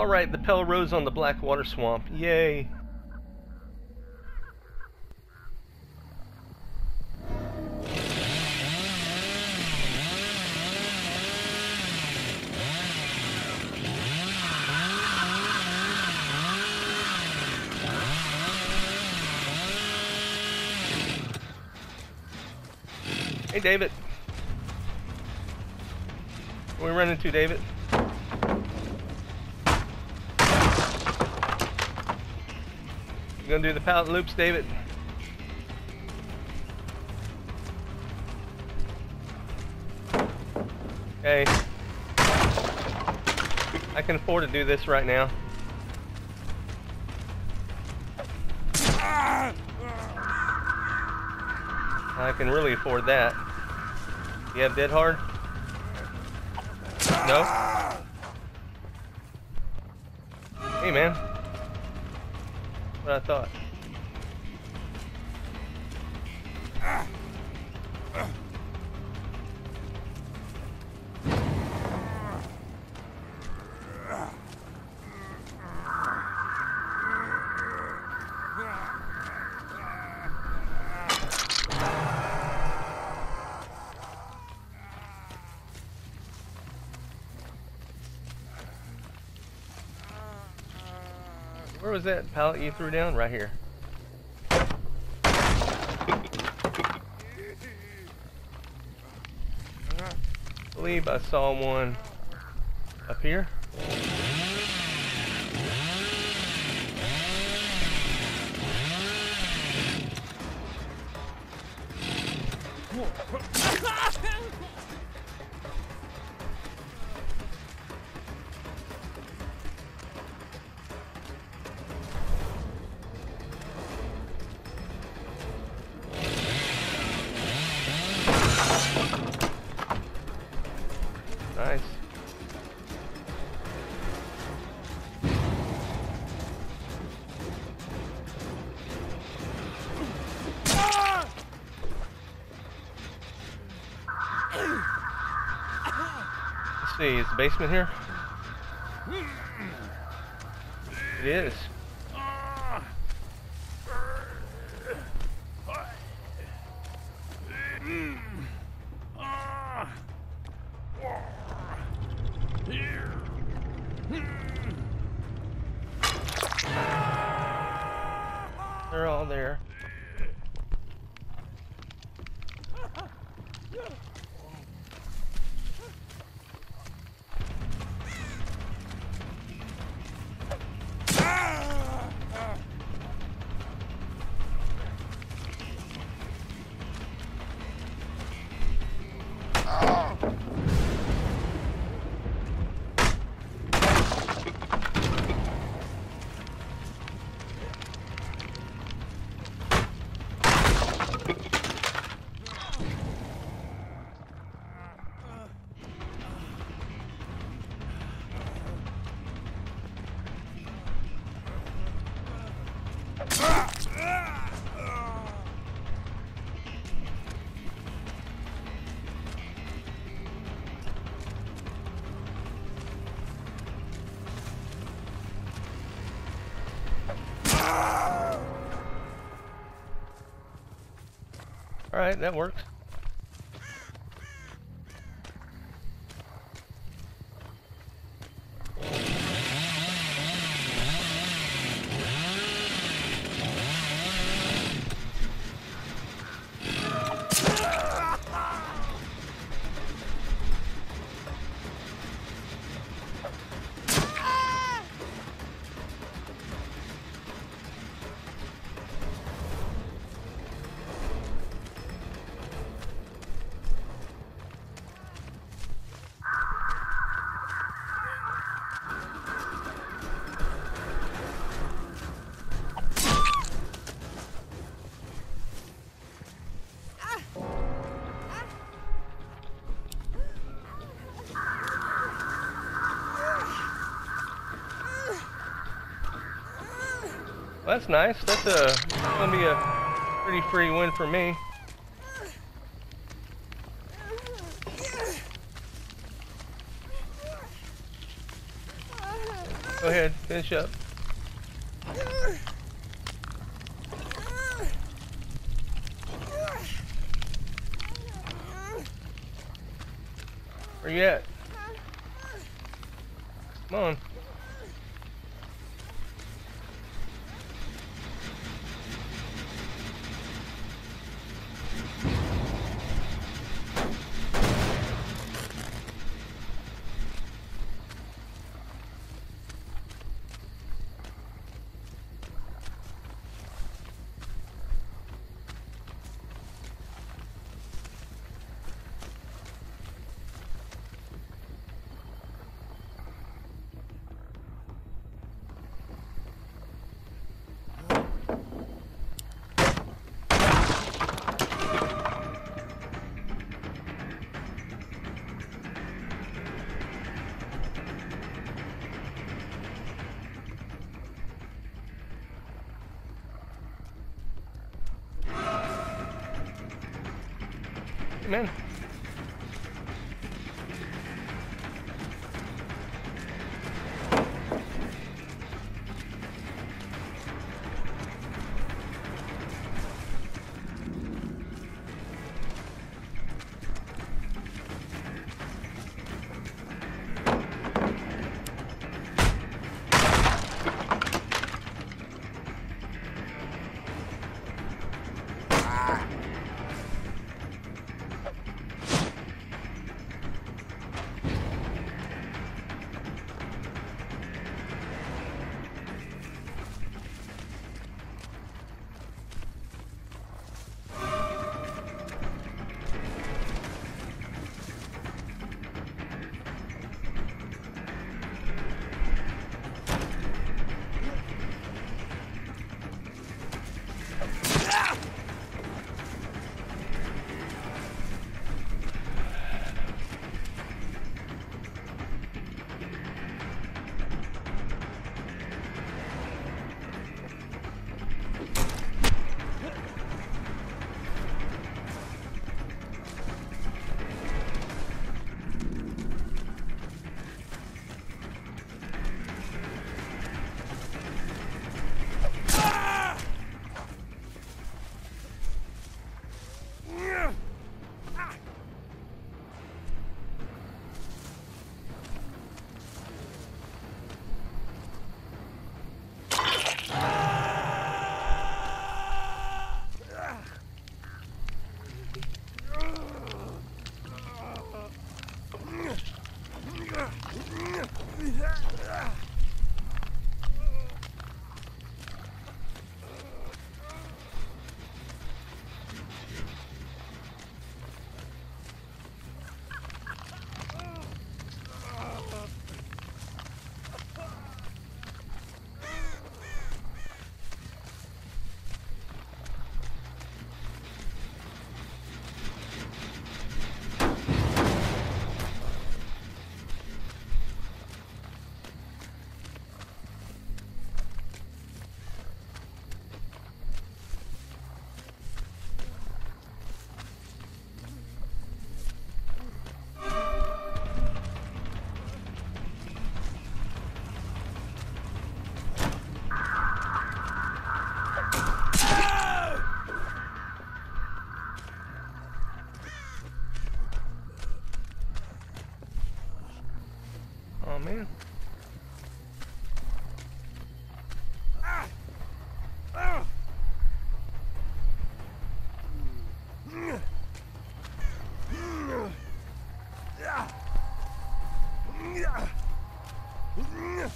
Alright, the Pale Rose on the Backwater Swamp. Yay! Hey, David. Where we running to, David? Gonna do the pallet loops, David? Okay. I can afford to do this right now. I can really afford that. You have dead hard? No? Hey man. What I thought. Where was that pallet you threw down? Right here. I believe I saw one up here. See, is the basement here? It is. They're all there. Alright, that works. That's nice. That's a gonna be a pretty free win for me. Go ahead, finish up. Where you at? Come on. man. Ugh!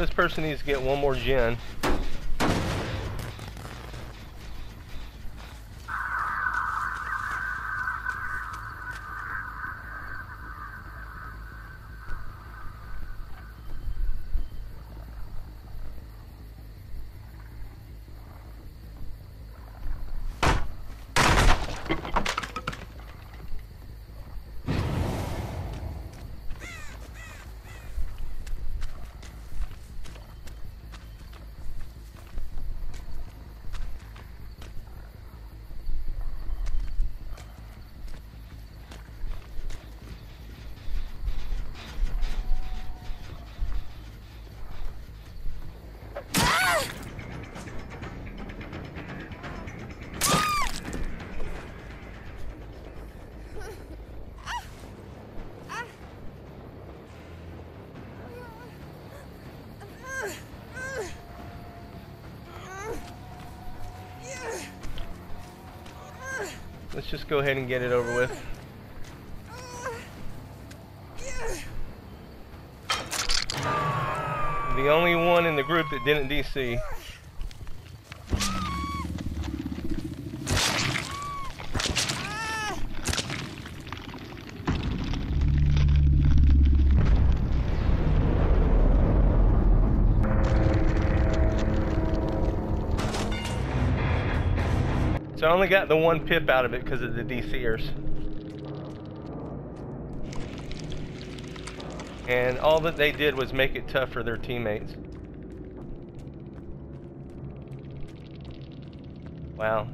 This person needs to get one more gen. just go ahead and get it over with. The only one in the group that didn't DC. So I only got the one pip out of it because of the DCers. And all that they did was make it tough for their teammates. Wow.